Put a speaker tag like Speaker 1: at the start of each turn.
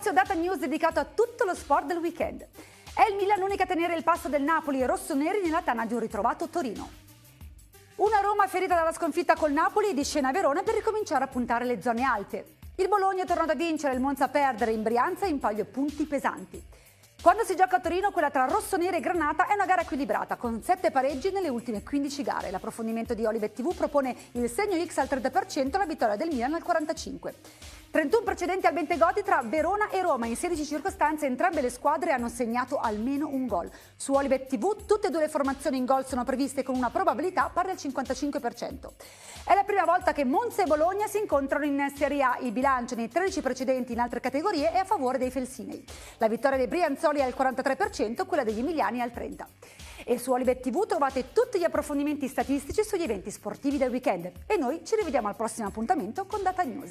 Speaker 1: spazio Data News dedicato a tutto lo sport del weekend. È il Milan l'unica a tenere il passo del Napoli rossoneri nella tana di un ritrovato Torino. Una Roma ferita dalla sconfitta col Napoli di scena a Verona per ricominciare a puntare le zone alte. Il Bologna è tornato a vincere, il Monza a perdere in Brianza in paio punti pesanti. Quando si gioca a Torino, quella tra rossonere e granata è una gara equilibrata, con 7 pareggi nelle ultime 15 gare. L'approfondimento di Olivet TV propone il segno X al 30% la vittoria del Milan al 45%. 31 precedenti al Bentegodi tra Verona e Roma. In 16 circostanze entrambe le squadre hanno segnato almeno un gol. Su Olivet TV tutte e due le formazioni in gol sono previste con una probabilità pari al 55%. È la prima volta che Monza e Bologna si incontrano in Serie A. Il bilancio nei 13 precedenti in altre categorie è a favore dei Felsinei. La vittoria dei Brianzoli è al 43%, quella degli Emiliani al 30%. E su Olivet TV trovate tutti gli approfondimenti statistici sugli eventi sportivi del weekend. E noi ci rivediamo al prossimo appuntamento con Data News.